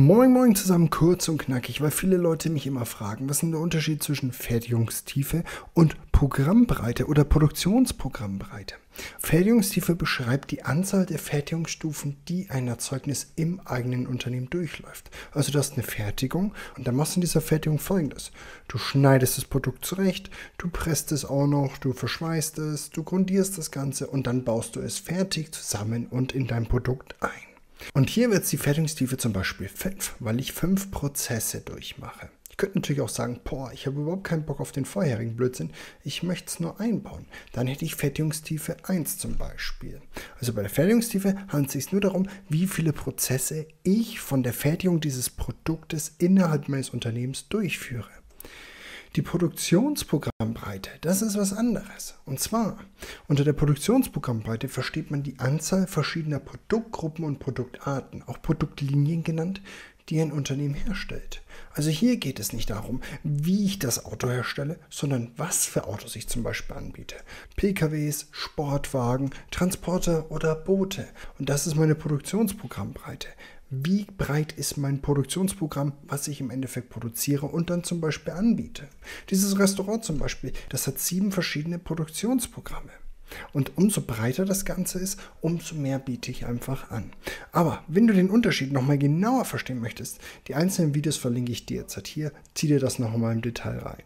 Moin Moin zusammen, kurz und knackig, weil viele Leute mich immer fragen, was ist denn der Unterschied zwischen Fertigungstiefe und Programmbreite oder Produktionsprogrammbreite? Fertigungstiefe beschreibt die Anzahl der Fertigungsstufen, die ein Erzeugnis im eigenen Unternehmen durchläuft. Also du hast eine Fertigung und dann machst du in dieser Fertigung folgendes. Du schneidest das Produkt zurecht, du presst es auch noch, du verschweißt es, du grundierst das Ganze und dann baust du es fertig zusammen und in dein Produkt ein. Und hier wird die Fertigungstiefe zum Beispiel 5, weil ich 5 Prozesse durchmache. Ich könnte natürlich auch sagen, boah, ich habe überhaupt keinen Bock auf den vorherigen Blödsinn, ich möchte es nur einbauen. Dann hätte ich Fertigungstiefe 1 zum Beispiel. Also bei der Fertigungstiefe handelt es sich nur darum, wie viele Prozesse ich von der Fertigung dieses Produktes innerhalb meines Unternehmens durchführe. Die Produktionsprogrammbreite, das ist was anderes. Und zwar, unter der Produktionsprogrammbreite versteht man die Anzahl verschiedener Produktgruppen und Produktarten, auch Produktlinien genannt, die ein Unternehmen herstellt. Also hier geht es nicht darum, wie ich das Auto herstelle, sondern was für Autos ich zum Beispiel anbiete. PKWs, Sportwagen, Transporter oder Boote. Und das ist meine Produktionsprogrammbreite wie breit ist mein Produktionsprogramm, was ich im Endeffekt produziere und dann zum Beispiel anbiete. Dieses Restaurant zum Beispiel, das hat sieben verschiedene Produktionsprogramme. Und umso breiter das Ganze ist, umso mehr biete ich einfach an. Aber wenn du den Unterschied nochmal genauer verstehen möchtest, die einzelnen Videos verlinke ich dir jetzt hier. Zieh dir das nochmal im Detail rein.